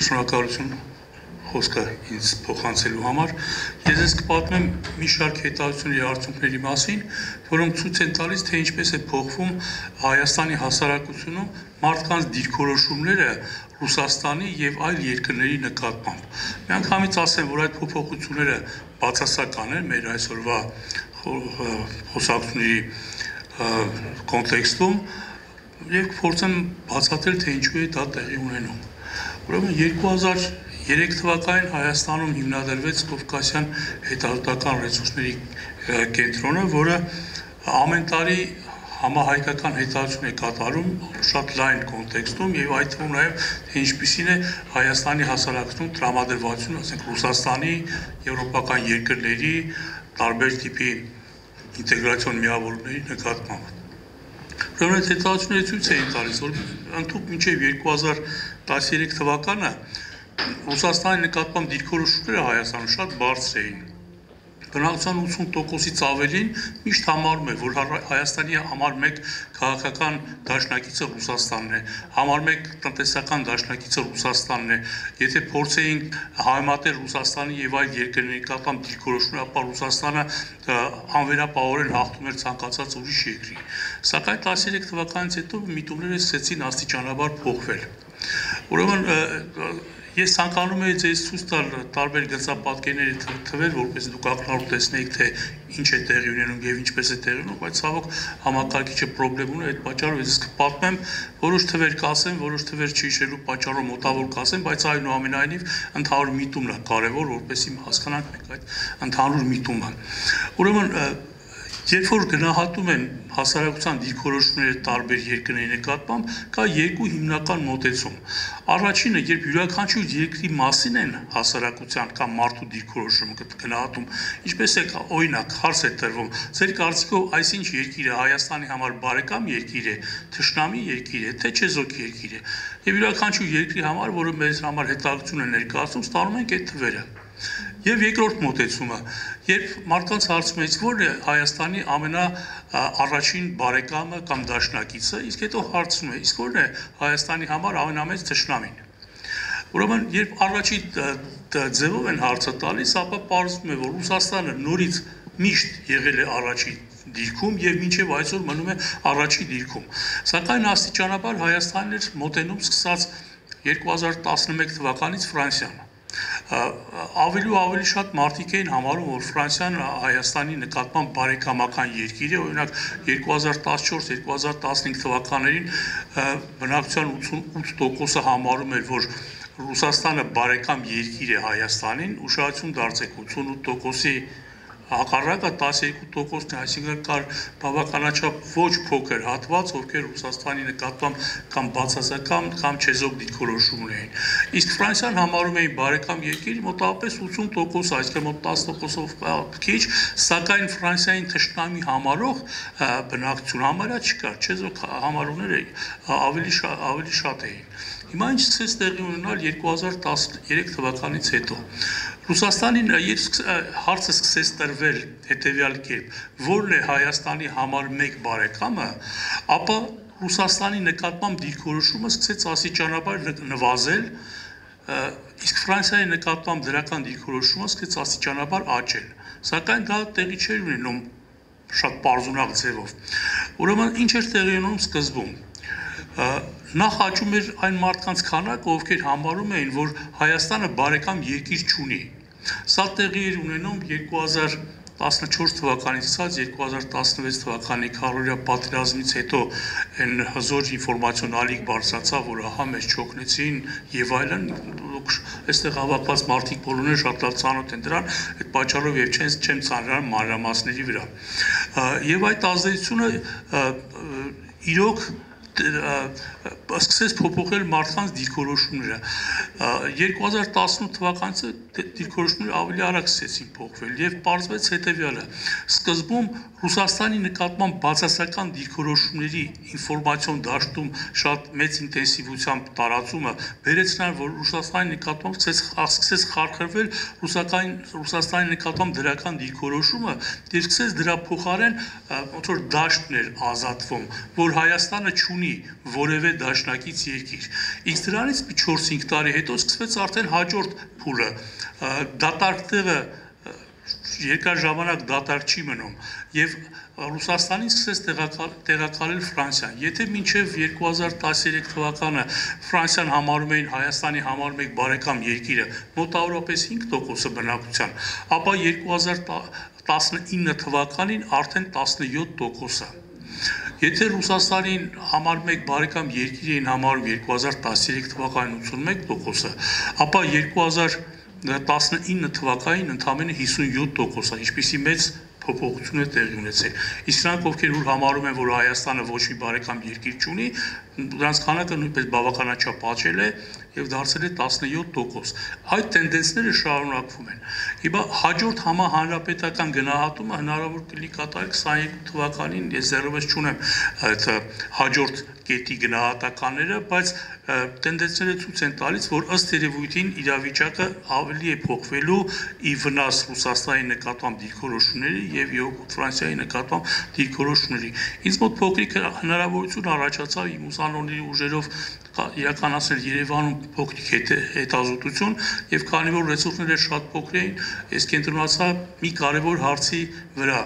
Շնորհակալություն խոսքը ինձ փոխանցելու համար։ Ես ես կպատմեմ մի շարք հետազոտությունների արդյունքների մասին, որոնք ցույց են տալիս, թե ինչպես է փոխվում Հայաստանի հասարակությունում մարդկանց դիրքորոշումները Ռուսաստանի եւ այլ երկրների նկատմամբ։ Մի անգամից ասեմ, որ այդ փոփոխությունները բացասական են մեր այսօրվա խոսակցությունների կոնտեքստում եւ փորձեմ բացատրել, թե ինչու է դա տեղի ունենում։ Ուրեմն 2003 թվականին Հայաստանում հիմնադրվեց Կովկասյան հետազոտական ռեսուրսների կենտրոնը, որը ամեն տարի համահայկական հետազոտություն է կատարում շատ լայն կոնտեքստում եւ այդ թվում նաեւ թե ինչպիսին է Հայաստանի հասարակությունում տրամադրվածությունը, ասենք Ռուսաստանի, եվրոպական երկրների տարբեր տիպի ինտեգրացիոն միավորների նկատմամբ։ Ուրեմն հետազոտությունները ցույց էին տալիս, որ ընդհանուր մինչև 2013 թվականը Ռուսաստանի նկատմամբ դիրքորոշումները Հայաստանում շատ բարձր էին բնակության 80%-ից ավելին միշտ համարում է, որ Հայաստանի համար մեկ քաղաքական դաշնակիցը Ռուսաստանն է, համար մեկ տնտեսական դաշնակիցը Ռուսաստանն է։ Եթե փորձեինք համատել Ռուսաստանի եւ այլ երկրների կապամ դիրքորոշումներ, ապա Ռուսաստանը անվերապահորեն հաղթում էր ցանկացած ուրիշ երկրի։ Սակայն 13 թվականից հետո միտումները սկսեցին աստիճանաբար փոխվել։ Ուրեմն Ես ցանկանում եի ձեզ ցույց տալ տարբեր գծապատկերների թվեր, որպես դուք ակնառու տեսնեիք, թե ինչ է տեղի ունենում եւ ինչպես է տեղի ունենում, բայց ցավոք համակարգիչը խնդրեմ ունի, այդ պատճառով ես կպատմեմ, որոշ թվեր կասեմ, որոշ թվեր չհիշելու պատճառով մոտավոր կասեմ, բայց այնուամենայնիվ ընդհանուր միտումն է կարևոր, որպեսզի հասկանանք մենք այդ ընդհանուր միտումը։ Ուրեմն Երբ որ գնահատում են հասարակության դիրքորոշումները տարբեր երկրների նկատմամբ, կա երկու հիմնական մոտեցում։ Առաջինը, երբ յուրաքանչյուր երկրի մասին են հասարակության կամ մարդու դիրքորոշումը գնահատում, ինչպես է օրինակ հարց է տրվում, ձեր կարծիքով այսինչ երկիրը Հայաստանի համար բարեկամ երկիր է, թշնամի երկիր է, թե չեզոք երկիր է։ Եվ յուրաքանչյուր երկրի համար, որը մեզ համար հետաքրություն է ներկայացնում, ստանում ենք այդ թվերը։ Եվ երկրորդ մոտեցումը, երբ մարդկանց հարցում ես ո՞րն է Հայաստանի ամենա առաջին բարեկամը կամ դաշնակիցը, իսկ հետո հարցնում է, իսկ ո՞րն է Հայաստանի համար ամենամեծ թշնամին։ Ուրեմն, երբ առաջի ձևով են հարցը տալիս, ապա պարզվում է, որ Ռուսաստանը նորից միշտ եղել է առաջի դիրքում եւ մինչեւ այսօր մնում է առաջի դիրքում։ Սակայն աստիճանաբար Հայաստանն էր մոտենում սկսած 2011 թվականից Ֆրանսիան ավելի ու ավելի շատ մարդիկ էին համարում, որ Ֆրանսիան Հայաստանի նկատմամբ բարեկամական երկիր է, օրինակ 2014-2015 թվականներին բնակչության 88%-ը համարում էր, որ Ռուսաստանը բարեկամ երկիր է Հայաստանին, ուշադրություն դարձեք 88%-ի հակառակը 12%-ն է, այսինքն կար բավականաչափ ոչ փոքր հատված, ովքեր Ռուսաստանի նկատմամբ կամ բացասական կամ չեզոք դիրքորոշում ունեին։ Իսկ Ֆրանսիան համարում էին բարեկամ երկիր մոտավորապես 80%, այսինքն մոտ 10%-ով քիչ, սակայն Ֆրանսիային թշնամի համարող բնակչություն համարյա չկար, չեզոք համարումները ավելի ավելի շատ էին։ Հիմա ինչ սկսեց տեղի ունենալ 2013 թվականից հետո։ Ռուսաստանին երբ հարցը սկսեց տրվել հետեւյալ կերպ, ո՞րն է Հայաստանի համար մեկ բարեկամը, ապա Ռուսաստանի նկատմամբ դիրքորոշումը սկսեց աստիճանաբար նվազել, իսկ Ֆրանսիայի նկատմամբ դրական դիրքորոշումը սկսեց աստիճանաբար աճել։ Սակայն դա տեղի չէր ունենում շատ པարզունակ ձևով։ Ուրեմն ինչ էր տեղի ունենում սկզբում նախ աճում էր այն մարդկանց քանակը, ովքեր համարում էին, որ Հայաստանը բարեկամ երկիր չունի։ Սա տեղի էր ունենում 2014 թվականից ցած 2016 թվականի քարորիա պատերազմից հետո այն հզոր ինֆորմացիոն ալիք բարձրացավ, որ ահա մեզ չօգնեցին եւ այլն, այստեղ հավաքված մարդիկ բոլորները շատ լավ ցանոթ են դրան, այդ պատճառով եւ չեն չեմ ցանրան մանրամասների վրա։ Եվ այդ ազդեցությունը իրոք սկսեց փոփոխել մարդկանց դիրքորոշումները 2018 թվականից դիրքորոշումները ավելի արագ սկսեցին փոխվել եւ պարզվեց հետեւյալը. Սկզբում Ռուսաստանի նկատմամբ բացասական դիրքորոշումների ինֆորմացիոն դաշտում շատ մեծ ինտենսիվությամբ տարածումը բերեց նրան որ Ռուսաստանի նկատմամբ սկսեց խարխրվել ռուսական Ռուսաստանի նկատմամբ դրական դիրքորոշումը եւ սկսեց դրա փոխարեն ոնց որ դաշտներ ազատվում որ Հայաստանը չունի չունի որևէ դաշնակից երկիր։ Իսկ դրանից 4-5 տարի հետո սկսվեց արդեն հաջորդ փուլը։ Դատարկ տեղը երկար ժամանակ դատարկ չի մնում եւ Ռուսաստանին սկսեց տեղակալ, տեղակալել Ֆրանսիան։ Եթե մինչև 2013 թվականը Ֆրանսիան համարում էին Հայաստանի համարում եք բարեկամ երկիրը մոտավորապես 5%-ը բնակության, ապա 2019 թվականին արդեն 17%-ը։ Եթե Ռուսաստանին համարում եք բարեկամ երկիր էին համարում 2013 թվականին 81%-ը, ապա 2019 թվականին ընդամենը 57%-ը, ինչպիսի մեծ փոփոխություն է տեղի ունեցել։ Իսկ նրանք, ովքեր որ համարում են, որ Հայաստանը ոչ մի բարեկամ երկիր չունի, դրանց քանակը նույնպես բավականաչափ աճել է եւ դարձել է 17%։ Այդ տենդենսները շարունակվում են։ Հիմա հաջորդ համահանրապետական գնահատումը հնարավոր կլինի կատարել 22 թվականին, ես դեռևս չունեմ այդ հաջորդ կետի գնահատականները, բայց տենդենսները ցույց են տալիս, որ ըստ երևույթին իրավիճակը ավելի է փոխվելու ի վնաս Ռուսաստանի նկատմամբ դիրքորոշումների եւ Ֆրանսիայի նկատմամբ դիրքորոշումների։ Ինձ մոտ փոքրիկ հնարավորություն առաջացավ իմ ուսանողների ուժերով իրականացնել Երևանում փոքրիկ հետազոտություն եւ քանի որ ռեսուրսները շատ փոքր էին, ես կենտրոնացա մի կարևոր հարցի վրա։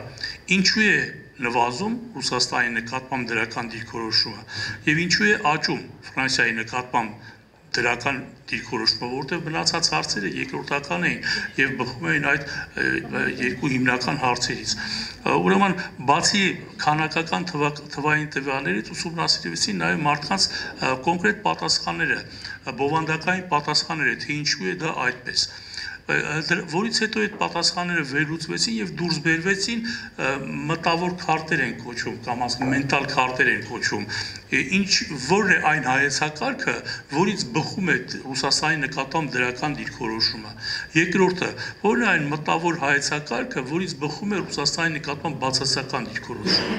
Ինչու է նվազում Ռուսաստանի նկատմամբ դրական դիրքորոշումը եւ ինչու է աճում Ֆրանսիայի նկատմամբ դրական դիրքորոշումը, որտեղ մնացած հարցերը երկրորդական էին եւ բխում էին այդ երկու հիմնական հարցերից։ Ուրեմն բացի քանակական թվային տվյալներից ուսումնասիրվեցին նաեւ մարդկանց կոնկրետ պատասխանները, բովանդակային պատասխանները, թե ինչու է դա այդպես որից հետո այդ պատասխանները վերլուծվեցին եւ դուրս բերվեցին մտավոր քարտեր են կոչում կամ ասում մենտալ քարտեր են կոչում ինչ որն է այն հայեցակարգը որից բխում է Ռուսաստանի նկատմամբ դրական դիրքորոշումը երկրորդը որն է այն մտավոր հայեցակարգը որից բխում է Ռուսաստանի նկատմամբ բացասական դիրքորոշումը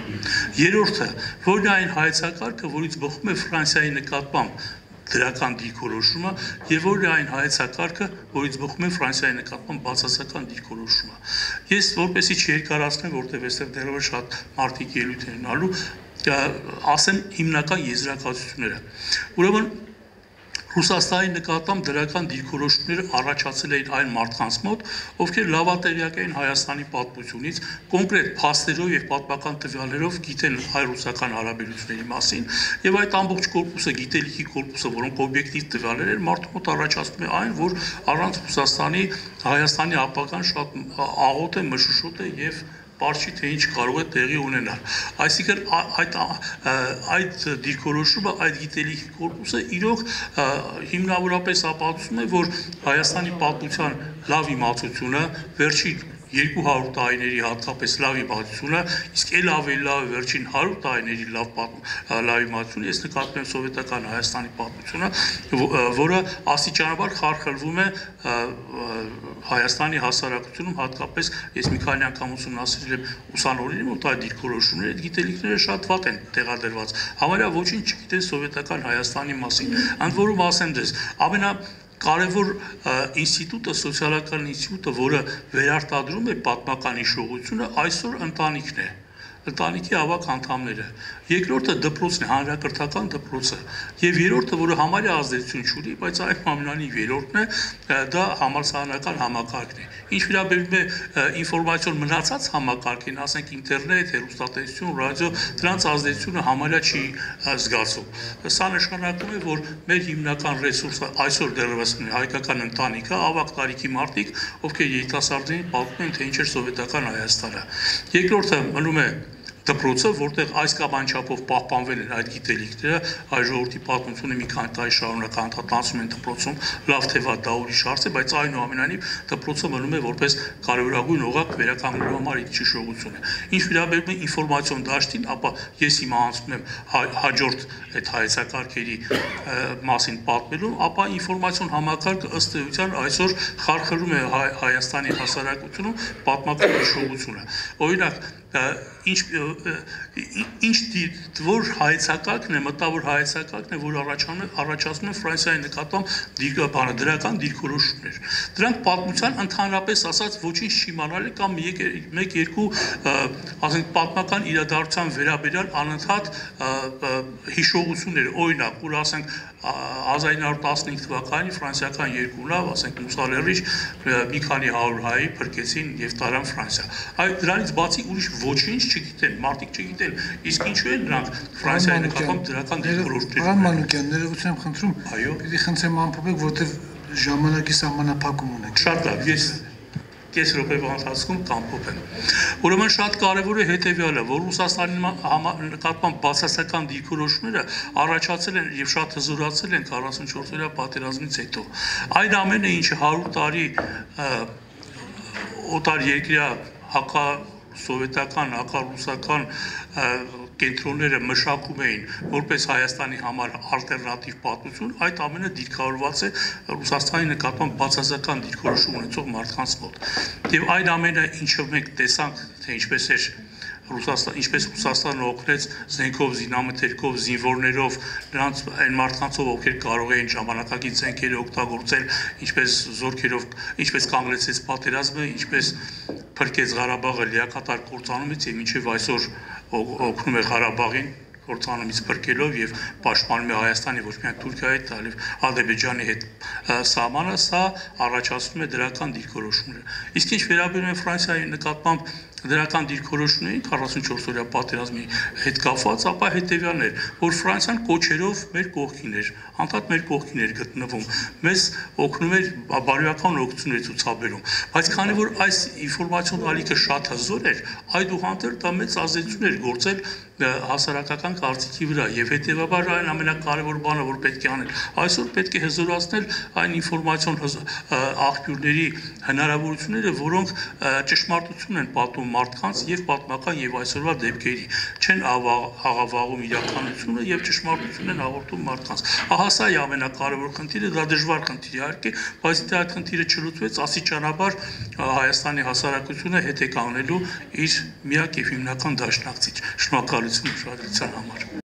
երրորդը որն է այն հայեցակարգը որից բխում է Ֆրանսիայի նկատմամբ դրական դիրքորոշումը եւ որ այն հայեցակարգը, որից բխում է Ֆրանսիայի նկատմամբ բացասական դիրքորոշումը։ Ես որպեսի չերկարացնեմ, որտեղ այստեղ դեռևս շատ մարդիկ ելույթ են ունալու, ասեմ հիմնական եզրակացությունները։ Ուրեմն Ռուսաստանի նկատմամբ դրական դիրքորոշումներ առաջացել էին այն մարդկանց մոտ, ովքեր լավատեղյակ էին Հայաստանի պատմությունից, կոնկրետ փաստերով եւ պատմական տվյալներով գիտեն հայ-ռուսական հարաբերությունների մասին, եւ այդ ամբողջ կորպուսը, գիտելիքի կորպուսը, որոնք օբյեկտիվ տվյալներ են, մարդու մոտ առաջացնում է այն, որ առանց Ռուսաստանի Հայաստանի ապական շատ աղոտ է, մշուշոտ է եւ պարչի թե ինչ կարող է տեղի ունենալ։ Այսինքն այդ այդ դիրքորոշումը, այդ գիտելիքի կորպուսը իրոք հիմնավորապես ապացուցում է, որ Հայաստանի պատմության լավ իմացությունը վերջին 200 տարիների հատկապես լավ իմացությունը, իսկ ել ավելի լավ վերջին 100 տարիների լավ լավ իմացությունը, ես նկատում եմ սովետական Հայաստանի պատմությունը, որը աստիճանաբար խարխլվում է Հայաստանի հասարակությունում, հատկապես ես մի քանի անգամ ուսումնասիրել եմ ուսանողների մոտ այդ դիրքորոշումները, այդ գիտելիքները շատ վատ են տեղադրված։ Համարյա ոչինչ չգիտեն սովետական Հայաստանի մասին։ Ընդ որում ասեմ դες, ամենա կարևոր ինստիտուտը, սոցիալական ինստիտուտը, որը վերարտադրում է պատմական հիշողությունը, այսօր ընտանիքն է ընտանիքի ավակ անդամները։ Երկրորդը դպրոցն է, հանրակրթական դպրոցը։ Եվ երրորդը, որը համարյա ազդեցություն չունի, բայց այդ մամլանի երրորդն է, դա համալսարանական համակարգն է։ Ինչ վերաբերում է ինֆորմացիոն մնացած համակարգին, ասենք ինտերնետ, հեռուստատեսություն, ռադիո, դրանց ազդեցությունը համարյա չի զգացում։ Սա նշանակում է, որ մեր հիմնական ռեսուրսը այսօր դեռևս հայկական ընտանիքը, ավակ տարիքի մարդիկ, ովքեր երիտասարդներին պատմում են, թե ինչ էր սովետական Հայաստանը։ Երկրորդը մնում է դպրոցը, որտեղ այս կամ այն չափով պահպանվել են այդ գիտելիքները, այ ժողովրդի պատմությունը մի քանի տարի շարունակ անդադացում են դպրոցում, լավ թե վատ դա ուրիշ հարց է, բայց այնուամենայնիվ դպրոցը մնում է որպես կարևորագույն օղակ վերականգնելու համար իր հիշողությունը։ Ինչ վերաբերում է ինֆորմացիոն դաշտին, ապա ես հիմա անցնում եմ հաջորդ այդ հայեցակարգերի մասին պատմելու, ապա ինֆորմացիոն համակարգը ըստ էության այսօր խարխրում է Հայաստանի հասարակությունում պատմական հիշողությունը։ Օրինակ, ինչ ինչ որ հայեցակակն է, մտավոր հայեցակակն է, որ առաջացնում է Ֆրանսիայի նկատմամբ դիրքաբանը դրական դիրքորոշումներ։ Դրանք պատմության ընդհանրապես ասած ոչինչ չիմանալը կամ մեկ երկու ասենք պատմական իրադարձության վերաբերյալ անընդհատ հիշողություններ, օրինակ, որ ասենք 1915 թվականին ֆրանսիական երկու լավ, ասենք Մուսալերիչ մի քանի 100 հայի փրկեցին եւ տարան Ֆրանսիա։ Այ դրանից բացի ուրիշ ոչինչ չգիտեն, մարդիկ չգիտեն, իսկ ինչու են նրանք Ֆրանսիայի նկատմամբ դրական դիրքորոշումներ։ Պարոն Մանուկյան, ներողություն եմ խնդրում։ Այո։ Պիտի խնդրեմ ամփոփեք, որտեղ ժամանակի սահմանափակում ունենք։ Շատ լավ, ես կես րոպեվա ընթացքում կամփոփեմ։ Ուրեմն շատ կարևոր է հետեւյալը, որ Ռուսաստանի նկատմամբ բացասական դիրքորոշումները առաջացել են եւ շատ հզորացել են 44-օրյա պատերազմից հետո։ Այն ամենը, ինչը 100 տարի օտար երկրյա հակա սովետական, հակառուսական կենտրոնները մշակում էին որպես Հայաստանի համար ալտերնատիվ պատմություն, այդ ամենը դիրքավորված է Ռուսաստանի նկատմամբ բացասական դիրքորոշում ունեցող մարդկանց մոտ։ Եվ այն ամենը, ինչը մենք տեսանք, թե ինչպես էր Ռուսաստան, ինչպես Ռուսաստանը օգնեց զենքով, զինամթերքով, զինվորներով, նրանց այն մարդկանցով, ովքեր կարող էին ժամանակակից զենքերը օգտագործել, ինչպես զորքերով, ինչպես կանգնեցեց պատերազմը, ինչպես փրկեց Ղարաբաղը լիակատար կործանումից եւ մինչեւ այսօր օգնում է Ղարաբաղին կործանումից փրկելով եւ պաշտպանում է Հայաստանի ոչ միայն Թուրքիայի, այլև Ադրբեջանի հետ սահմանը, սա առաջացնում է դրական դիրքորոշումներ։ Իսկ ինչ վերաբերում է Ֆրանսիայի նկատմամբ դրական դիրքորոշումներին 44 օրյա պատերազմի հետ կապված, ապա հետեւյալն էր, որ Ֆրանսիան կոչերով մեր կողքին էր, անդադ մեր կողքին էր գտնվում։ Մեզ օգնում էր բարոյական օգնություն էր ցուցաբերում, բայց քանի որ այս ինֆորմացիոն ալիքը շատ հզոր էր, այդուհանդերձ դա մեծ ազդեցություն էր գործել հասարակական կարծիքի վրա եւ հետեւաբար այն ամենակարևոր բանը որ պետք է անել այսօր պետք է հզորացնել այն ինֆորմացիոն աղբյուրների հնարավորությունները որոնք ճշմարտություն են պատում մարդկանց եւ պատմական եւ այսօրվա դեպքերի չեն աղավաղում իրականությունը եւ ճշմարտությունն են հաղորդում մարդկանց ահա սա է ամենակարևոր խնդիրը դա դժվար խնդիր իհարկե բայց դա այդ խնդիրը չլուծվեց ասիճանաբար Հայաստանի հասարակությունը հետ է կանգնելու իր միակ եւ հիմնական դաշնակցիչ շնորհակալություն ուշադրության համար